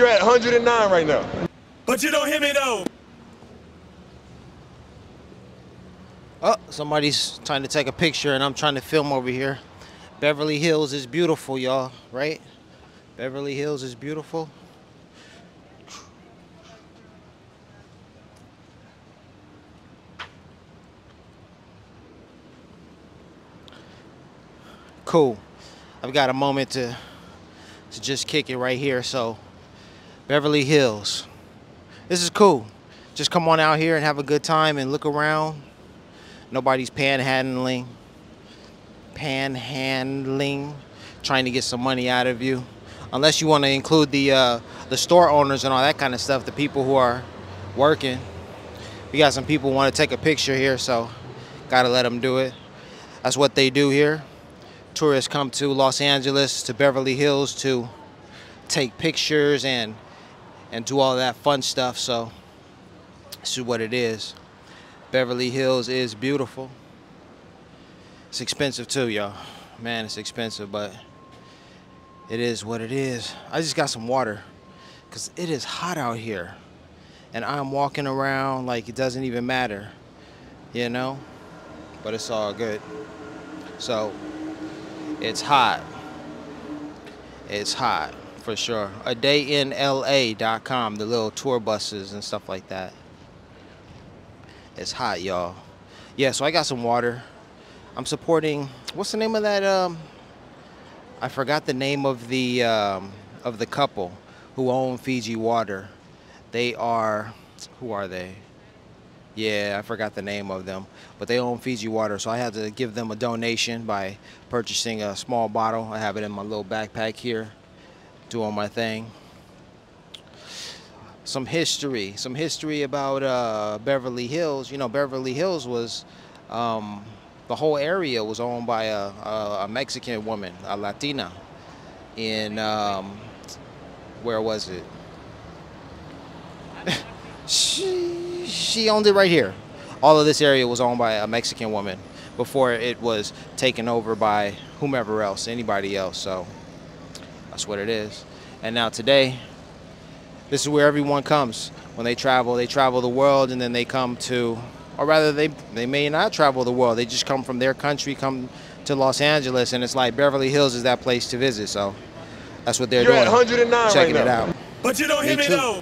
You're at 109 right now. But you don't hear me though. Oh, somebody's trying to take a picture and I'm trying to film over here. Beverly Hills is beautiful, y'all, right? Beverly Hills is beautiful. Cool. I've got a moment to to just kick it right here. So, Beverly Hills. This is cool. Just come on out here and have a good time and look around. Nobody's panhandling, panhandling, trying to get some money out of you. Unless you want to include the uh, the store owners and all that kind of stuff, the people who are working. We got some people want to take a picture here, so gotta let them do it. That's what they do here. Tourists come to Los Angeles, to Beverly Hills to take pictures and and do all that fun stuff. So this is what it is. Beverly Hills is beautiful. It's expensive too, y'all. Man, it's expensive, but it is what it is. I just got some water because it is hot out here. And I'm walking around like it doesn't even matter, you know? But it's all good. So, it's hot. It's hot for sure. A day in LA.com, the little tour buses and stuff like that. It's hot, y'all. Yeah, so I got some water. I'm supporting. What's the name of that? Um, I forgot the name of the um, of the couple who own Fiji Water. They are. Who are they? Yeah, I forgot the name of them, but they own Fiji Water, so I had to give them a donation by purchasing a small bottle. I have it in my little backpack here, doing my thing some history, some history about uh, Beverly Hills. You know, Beverly Hills was um, the whole area was owned by a, a, a Mexican woman, a Latina, in um, where was it? she she owned it right here. All of this area was owned by a Mexican woman before it was taken over by whomever else, anybody else. So that's what it is. And now today, this is where everyone comes when they travel. They travel the world and then they come to, or rather, they they may not travel the world. They just come from their country, come to Los Angeles, and it's like Beverly Hills is that place to visit. So that's what they're You're doing. at 109 Checking right it out. But you don't hear Me me though.